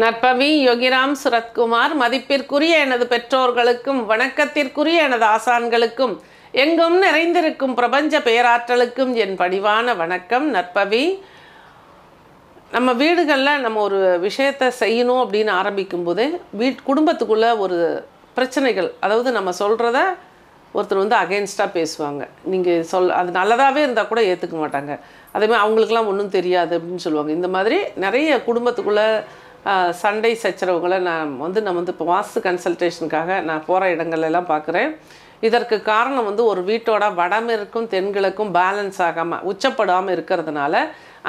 நற்பவி யோகிராம் சுரத்குமார் மதிப்பிற்குரிய எனது பெற்றோர்களுக்கும் வணக்கத்திற்குரிய எனது ஆசான்களுக்கும் எங்கும் நிறைந்திருக்கும் பிரபஞ்ச பேராற்றலுக்கும் என் பணிவான வணக்கம் நற்பவி. நம்ம வீடுகளில் நம்ம ஒரு விஷயத்தை செய்யணும் அப்படின்னு ஆரம்பிக்கும் போதே வீட் குடும்பத்துக்குள்ளே ஒரு பிரச்சனைகள் அதாவது நம்ம சொல்கிறத ஒருத்தர் வந்து அகேன்ஸ்டாக பேசுவாங்க. நீங்கள் சொல் அது நல்லதாகவே இருந்தால் கூட ஏற்றுக்க மாட்டாங்க. அதேமாதிரி அவங்களுக்குலாம் ஒன்றும் தெரியாது அப்படின்னு சொல்லுவாங்க. இந்த மாதிரி நிறைய குடும்பத்துக்குள்ளே சண்டை சச்சரவுகளை நான் வந்து நான் வந்து இப்போ வாஸ்து கன்சல்டேஷனுக்காக நான் போகிற இடங்கள்லாம் பார்க்குறேன் இதற்கு காரணம் வந்து ஒரு வீட்டோட வடமேற்கும் தென்கிழக்கும் பேலன்ஸ் ஆகாமல் உச்சப்படாமல் இருக்கிறதுனால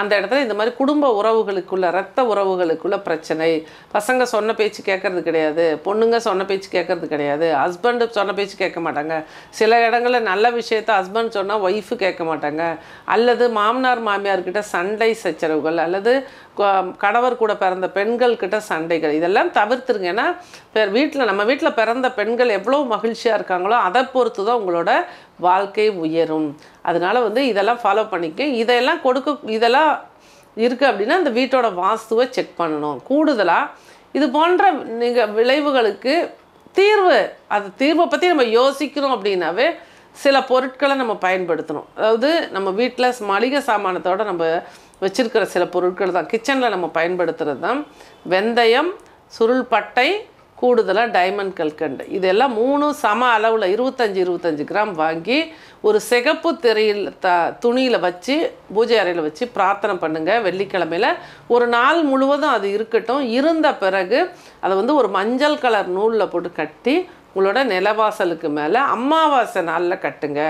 அந்த இடத்துல இந்த மாதிரி குடும்ப உறவுகளுக்குள்ள ரத்த உறவுகளுக்குள்ள பிரச்சனை. பசங்க சொன்ன பேச்சு கேட்கறது கிடையாது. பொண்ணுங்க சொன்ன பேச்சு கேட்கறது கிடையாது. ஹஸ்பண்டு சொன்ன பேச்சு கேட்க மாட்டாங்க. சில இடங்களில் நல்ல விஷயத்த ஹஸ்பண்ட் சொன்னால் ஒய்ஃபு கேட்க மாட்டாங்க. அல்லது மாமனார் மாமியார்கிட்ட சண்டை சச்சரவுகள் அல்லது கணவர் கூட பிறந்த பெண்கள்கிட்ட சண்டைகள். இதெல்லாம் தவிர்த்துருங்க. ஏன்னா வீட்டில் நம்ம வீட்டில் பிறந்த பெண்கள் எவ்வளோ மகிழ்ச்சியாக இருக்காங்களோ அதை பொறுத்து தான் உங்களோட வாழ்க்கை உயரும். அதனால் வந்து இதெல்லாம் ஃபாலோ பண்ணிக்க இதெல்லாம் கொடுக்க இதெல்லாம் இருக்குது அப்படின்னா அந்த வீட்டோட வாஸ்துவை செக் பண்ணணும். கூடுதலாக இது போன்ற நீங்கள் விளைவுகளுக்கு தீர்வு அது தீர்வை பற்றி நம்ம யோசிக்கிறோம் அப்படின்னாவே சில பொருட்களை நம்ம பயன்படுத்தணும். அதாவது நம்ம வீட்டில் மளிகை சாமானத்தோட நம்ம வச்சுருக்கிற சில பொருட்கள் தான். கிச்சனில் நம்ம பயன்படுத்துகிறது தான். வெந்தயம் சுருள் பட்டை கூடுதலாக டைமண்ட் கல்கண்டு. இதெல்லாம் மூணு சம அளவில் இருபத்தஞ்சி இருபத்தஞ்சி கிராம் வாங்கி ஒரு சிகப்பு திரையில் த துணியில் வச்சு பூஜை அறையில் வச்சு பிரார்த்தனை பண்ணுங்கள் வெள்ளிக்கிழமையில் ஒரு நாள் முழுவதும் அது இருக்கட்டும். இருந்த பிறகு அதை வந்து ஒரு மஞ்சள் கலர் நூலில் போட்டு கட்டி உங்களோட நிலவாசலுக்கு மேலே அமாவாசை நாளில் கட்டுங்க.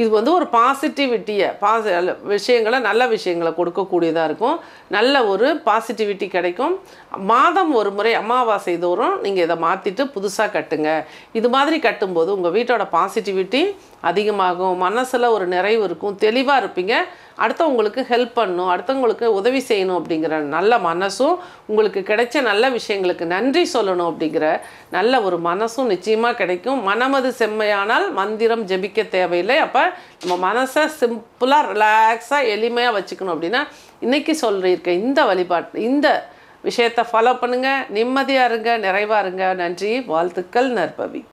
இது வந்து ஒரு பாசிட்டிவிட்டியை பாசி விஷயங்களை நல்ல விஷயங்களை கொடுக்கக்கூடியதாக இருக்கும். நல்ல ஒரு பாசிட்டிவிட்டி கிடைக்கும். மாதம் ஒரு முறை அமாவாசை தோறும் நீங்கள் இதை மாற்றிட்டு புதுசாக கட்டுங்க. இது மாதிரி கட்டும்போது உங்கள் வீட்டோட பாசிட்டிவிட்டி அதிகமாகும். மனசில் ஒரு நிறைவு இருக்கும். தெளிவாக இருப்பீங்க. அடுத்தவங்களுக்கு ஹெல்ப் பண்ணணும் அடுத்தவங்களுக்கு உதவி செய்யணும் அப்படிங்கிற நல்ல மனசும் உங்களுக்கு கிடைச்ச நல்ல விஷயங்களுக்கு நன்றி சொல்லணும் அப்படிங்கிற நல்ல ஒரு மனசும் நிச்சயமாக கிடைக்கும். மனமது செம்மையானால் மந்திரம் ஜெபிக்க தேவையில்லை. அப்போ நம்ம மனசை சிம்பிளாக ரிலாக்ஸாக எளிமையாக வச்சுக்கணும் அப்படின்னா இன்றைக்கி சொல்லியிருக்க இந்த வழிபாட்டு இந்த விஷயத்தை ஃபாலோ பண்ணுங்கள் நிம்மதியாக இருங்க நிறைவாக இருங்க. நன்றி வாழ்த்துக்கள் நற்பவி.